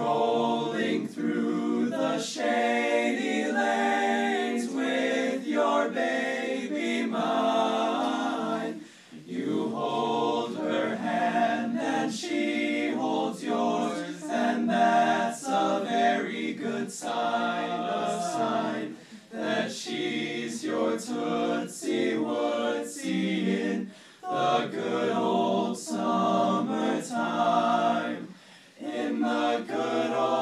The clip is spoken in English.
strolling through the shady lanes with your baby mine. You hold her hand and she holds yours, and that's a very good sign, a sign that she's your tootsie wootsie in the good. in the good old